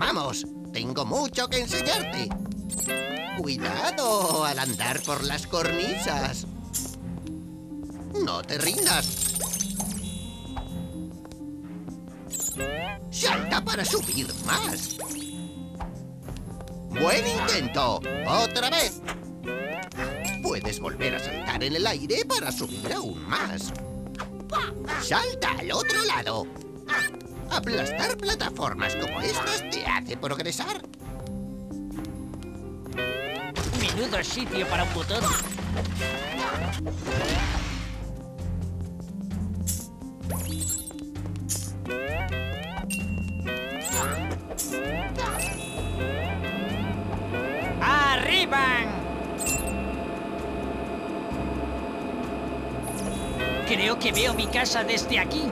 Vamos, tengo mucho que enseñarte. Cuidado al andar por las cornisas. No te rindas. Salta para subir más. Buen intento. Otra vez. Puedes volver a saltar en el aire para subir aún más. Salta al otro lado. Aplastar plataformas como estas te hace progresar. Menudo sitio para un botón. ¡Arriba! Creo que veo mi casa desde aquí.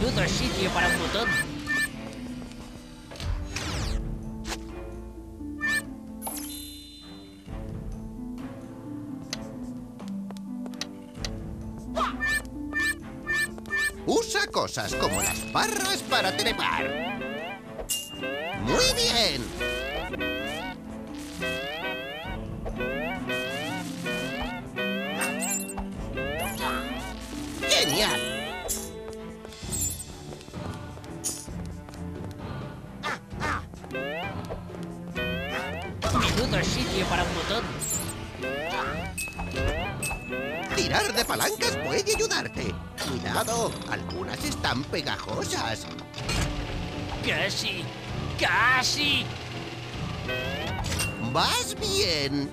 Menudo sitio para un botón. Usa cosas como las barras para trepar. Muy bien. Genial. Menudo sitio para un botón. Tirar de palancas puede ayudarte. Cuidado, algunas están pegajosas. Casi. Casi. Vas bien.